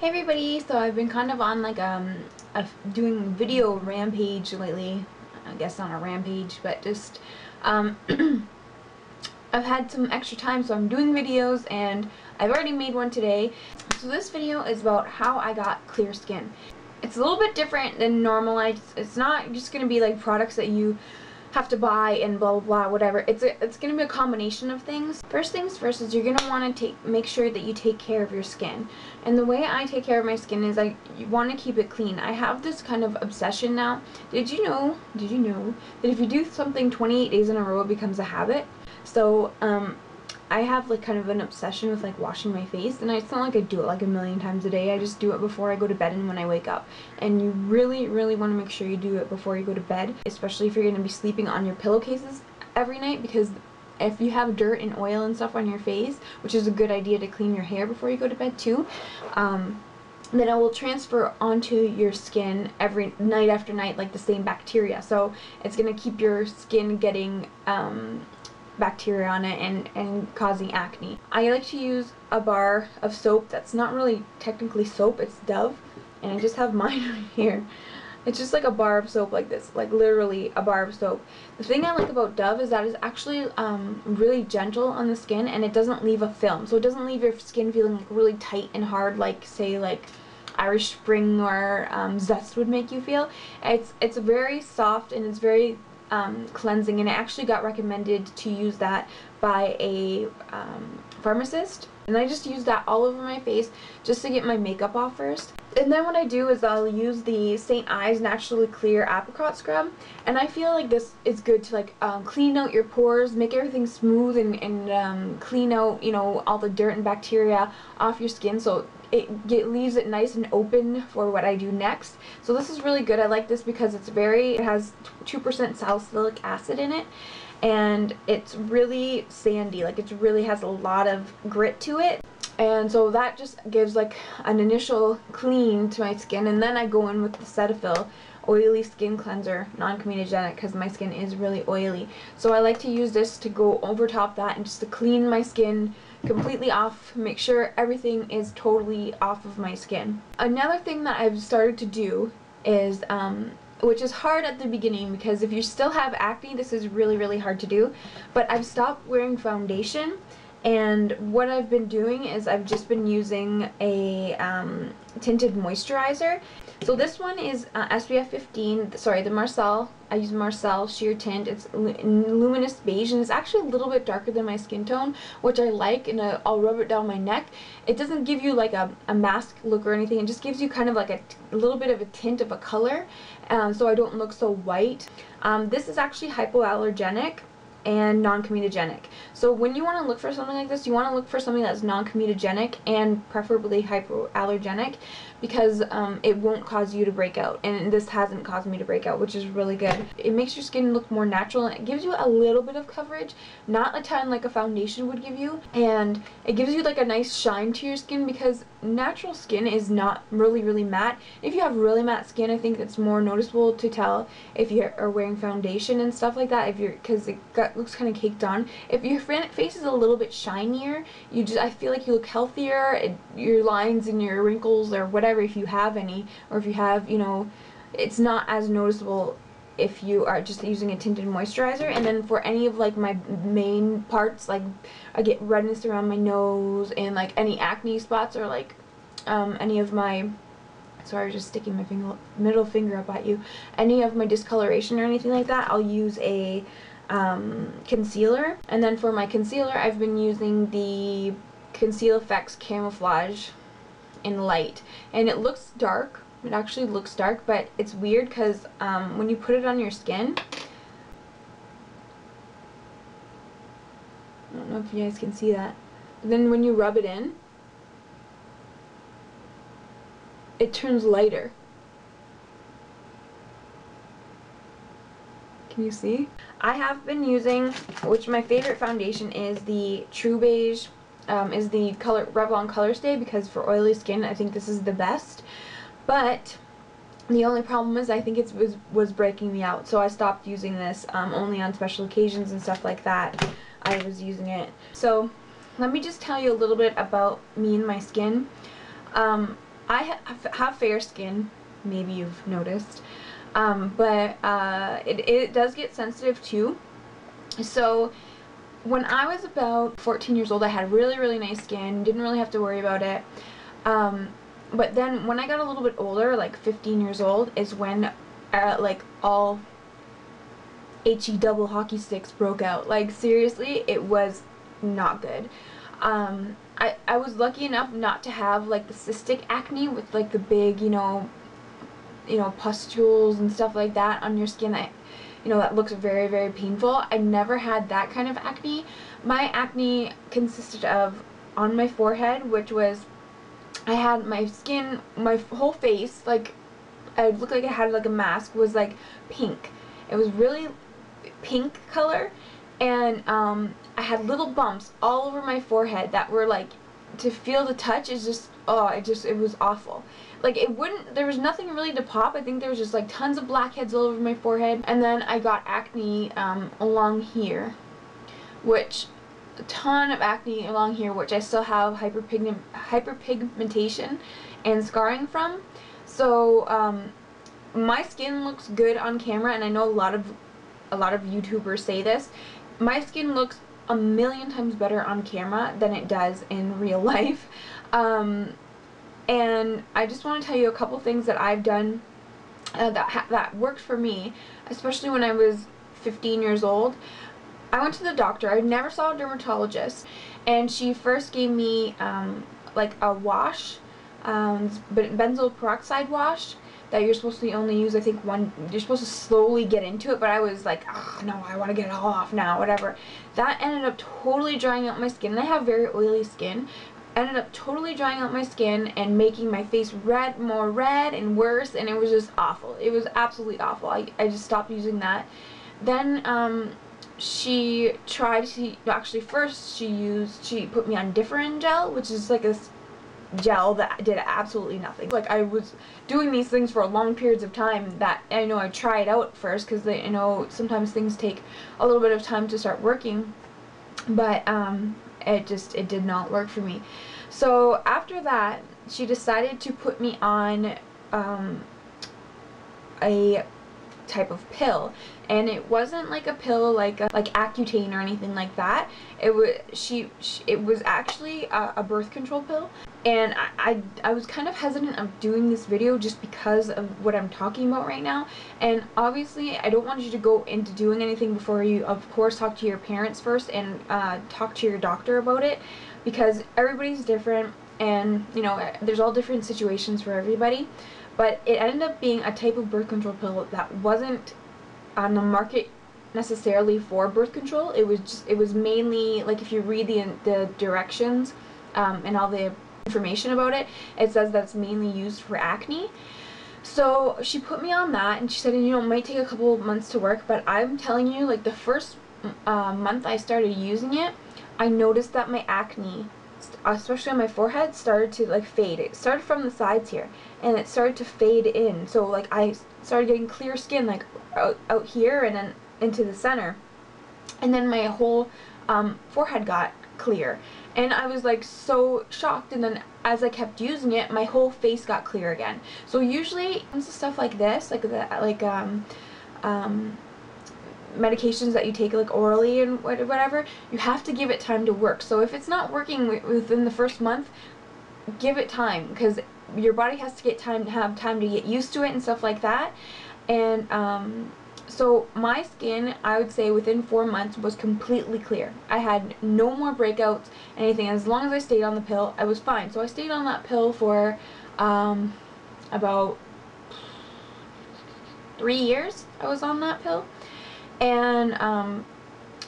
Hey everybody, so I've been kind of on like um a doing video rampage lately. I guess not a rampage, but just um I've had some extra time so I'm doing videos and I've already made one today. So this video is about how I got clear skin. It's a little bit different than normal. It's not just going to be like products that you have to buy and blah blah blah whatever. It's a, it's gonna be a combination of things. First things first is you're gonna want to take make sure that you take care of your skin. And the way I take care of my skin is I want to keep it clean. I have this kind of obsession now. Did you know did you know that if you do something 28 days in a row it becomes a habit? So um I have like kind of an obsession with like washing my face and it's not like I do it like a million times a day. I just do it before I go to bed and when I wake up. And you really really want to make sure you do it before you go to bed especially if you're going to be sleeping on your pillowcases every night because if you have dirt and oil and stuff on your face which is a good idea to clean your hair before you go to bed too um, then it will transfer onto your skin every night after night like the same bacteria. So it's going to keep your skin getting um, bacteria on it and, and causing acne. I like to use a bar of soap that's not really technically soap, it's Dove, and I just have mine right here. It's just like a bar of soap like this, like literally a bar of soap. The thing I like about Dove is that it's actually um, really gentle on the skin and it doesn't leave a film. So it doesn't leave your skin feeling like really tight and hard like say like Irish Spring or um, Zest would make you feel. It's, it's very soft and it's very um, cleansing and I actually got recommended to use that by a um, pharmacist and I just use that all over my face just to get my makeup off first. And then what I do is I'll use the St. Ives Naturally Clear Apricot Scrub and I feel like this is good to like um, clean out your pores, make everything smooth and, and um, clean out you know all the dirt and bacteria off your skin so it leaves it nice and open for what I do next. So this is really good. I like this because it's very, it has 2% salicylic acid in it and it's really sandy. Like it really has a lot of grit to it. And so that just gives like an initial clean to my skin and then I go in with the Cetaphil oily skin cleanser, non-comedogenic because my skin is really oily. So I like to use this to go over top that and just to clean my skin completely off, make sure everything is totally off of my skin. Another thing that I've started to do is, um, which is hard at the beginning because if you still have acne, this is really, really hard to do, but I've stopped wearing foundation and what I've been doing is I've just been using a um, tinted moisturizer so this one is uh, SPF 15, sorry, the Marcelle. I use Marcelle Sheer Tint. It's luminous beige and it's actually a little bit darker than my skin tone, which I like, and I'll rub it down my neck. It doesn't give you like a, a mask look or anything. It just gives you kind of like a, a little bit of a tint of a color, um, so I don't look so white. Um, this is actually hypoallergenic and non-comedogenic. So when you want to look for something like this, you want to look for something that's non-comedogenic and preferably hypoallergenic because um, it won't cause you to break out. And this hasn't caused me to break out, which is really good. It makes your skin look more natural and it gives you a little bit of coverage, not a ton like a foundation would give you. And it gives you like a nice shine to your skin because natural skin is not really, really matte. If you have really matte skin, I think it's more noticeable to tell if you are wearing foundation and stuff like that, if you're, because it got, looks kind of caked on. If your face is a little bit shinier, you just, I feel like you look healthier, your lines and your wrinkles or whatever, if you have any, or if you have, you know, it's not as noticeable if you are just using a tinted moisturizer. And then for any of like my main parts like I get redness around my nose and like any acne spots or like um, any of my sorry just sticking my finger middle finger up at you any of my discoloration or anything like that I'll use a um, concealer. And then for my concealer I've been using the Conceal FX Camouflage in light and it looks dark it actually looks dark, but it's weird because um, when you put it on your skin, I don't know if you guys can see that, but then when you rub it in, it turns lighter. Can you see? I have been using, which my favorite foundation is the True Beige, um, is the color Revlon Color because for oily skin I think this is the best. But the only problem is I think it was, was breaking me out. So I stopped using this um, only on special occasions and stuff like that. I was using it. So let me just tell you a little bit about me and my skin. Um, I ha have fair skin, maybe you've noticed, um, but uh, it, it does get sensitive too. So when I was about 14 years old, I had really, really nice skin, didn't really have to worry about it. Um, but then when I got a little bit older, like 15 years old, is when uh, like all HE double hockey sticks broke out. Like seriously, it was not good. Um, I, I was lucky enough not to have like the cystic acne with like the big, you know, you know, pustules and stuff like that on your skin that, you know, that looks very, very painful. I never had that kind of acne. My acne consisted of on my forehead, which was, I had my skin, my whole face, like, I looked like I had like a mask, was like pink. It was really pink color and um, I had little bumps all over my forehead that were like to feel the touch is just oh it just it was awful like it wouldn't there was nothing really to pop. I think there was just like tons of blackheads all over my forehead. And then I got acne um, along here which a ton of acne along here which I still have hyperpigment hyperpigmentation and scarring from. So um, my skin looks good on camera and I know a lot of a lot of YouTubers say this. My skin looks a million times better on camera than it does in real life. Um, and I just want to tell you a couple things that I've done uh, that that worked for me, especially when I was 15 years old. I went to the doctor. I never saw a dermatologist, and she first gave me um, like a wash, um, benzoyl peroxide wash, that you're supposed to only use I think one you're supposed to slowly get into it but I was like oh no I want to get it all off now whatever that ended up totally drying out my skin and I have very oily skin ended up totally drying out my skin and making my face red more red and worse and it was just awful. It was absolutely awful. I, I just stopped using that. Then um, she tried to actually first she used she put me on Differin gel which is like a gel that did absolutely nothing. Like I was doing these things for long periods of time that I know I tried out first because you know sometimes things take a little bit of time to start working. But um, it just it did not work for me. So after that she decided to put me on um, a type of pill. And it wasn't like a pill like a, like Accutane or anything like that. It was she, she it was actually a, a birth control pill. And I, I, I was kind of hesitant of doing this video just because of what I'm talking about right now. And obviously I don't want you to go into doing anything before you of course talk to your parents first and uh, talk to your doctor about it. Because everybody's different and you know there's all different situations for everybody but it ended up being a type of birth control pill that wasn't on the market necessarily for birth control it was just it was mainly like if you read the the directions um, and all the information about it, it says that's mainly used for acne. So she put me on that and she said, you know, it might take a couple months to work, but I'm telling you, like the first uh, month I started using it, I noticed that my acne, especially on my forehead, started to like fade. It started from the sides here and it started to fade in. So like I started getting clear skin like out, out here and then into the center. And then my whole um, forehead got clear and I was like so shocked and then as I kept using it my whole face got clear again so usually stuff like this like that like um um medications that you take like orally and whatever you have to give it time to work so if it's not working within the first month give it time because your body has to get time to have time to get used to it and stuff like that and um so my skin, I would say within four months, was completely clear. I had no more breakouts, anything. As long as I stayed on the pill, I was fine. So I stayed on that pill for um, about three years. I was on that pill. And um,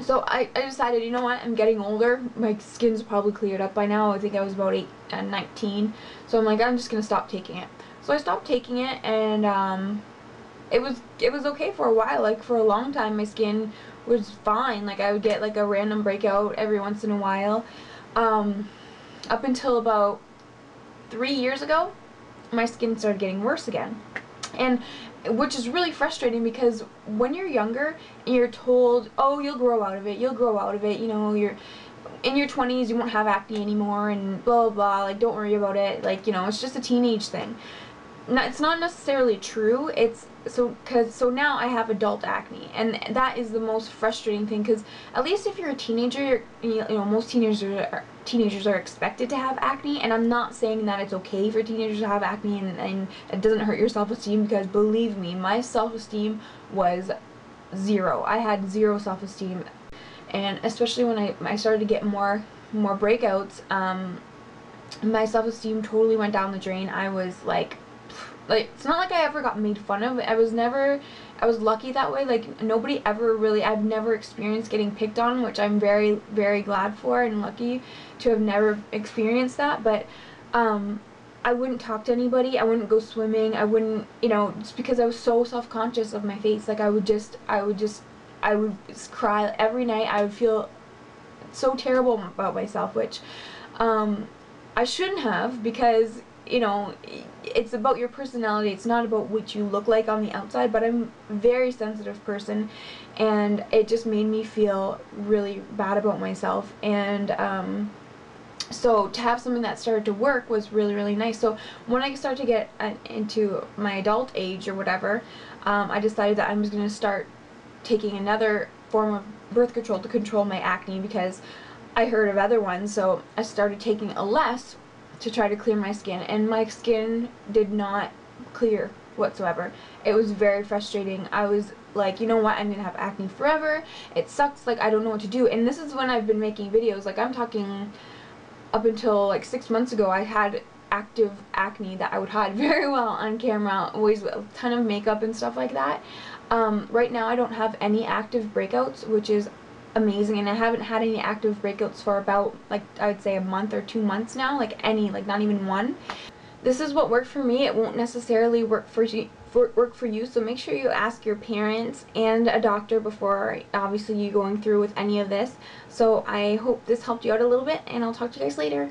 so I, I decided, you know what, I'm getting older. My skin's probably cleared up by now. I think I was about eight, uh, 19. So I'm like, I'm just going to stop taking it. So I stopped taking it and um, it was it was okay for a while. Like for a long time, my skin was fine. Like I would get like a random breakout every once in a while. Um, up until about three years ago, my skin started getting worse again. And which is really frustrating because when you're younger and you're told, oh, you'll grow out of it, you'll grow out of it, you know, you're in your 20s you won't have acne anymore and blah blah blah like don't worry about it like you know it's just a teenage thing no, it's not necessarily true it's so because so now I have adult acne and that is the most frustrating thing because at least if you're a teenager you know most teenagers are teenagers are expected to have acne and I'm not saying that it's okay for teenagers to have acne and, and it doesn't hurt your self-esteem because believe me my self-esteem was zero. I had zero self-esteem and especially when I, I started to get more more breakouts um, my self-esteem totally went down the drain. I was like like it's not like I ever got made fun of. I was never I was lucky that way. Like nobody ever really I've never experienced getting picked on which I'm very very glad for and lucky to have never experienced that. But um I wouldn't talk to anybody. I wouldn't go swimming. I wouldn't you know just because I was so self-conscious of my face. Like I would just I would just I would cry every night. I would feel so terrible about myself which um I shouldn't have because you know, it's about your personality. It's not about what you look like on the outside, but I'm a very sensitive person and it just made me feel really bad about myself. And um, so to have something that started to work was really really nice. So when I started to get uh, into my adult age or whatever um, I decided that I was going to start taking another form of birth control to control my acne because I heard of other ones. So I started taking Alesse to try to clear my skin and my skin did not clear whatsoever. It was very frustrating. I was like, you know what, I'm gonna have acne forever. It sucks, like I don't know what to do. And this is when I've been making videos, like I'm talking up until like six months ago I had active acne that I would hide very well on camera, always with a ton of makeup and stuff like that. Um, right now I don't have any active breakouts, which is amazing and I haven't had any active breakouts for about like I would say a month or two months now like any like not even one. This is what worked for me. It won't necessarily work for you work for you so make sure you ask your parents and a doctor before obviously you going through with any of this. So I hope this helped you out a little bit and I'll talk to you guys later